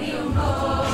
You.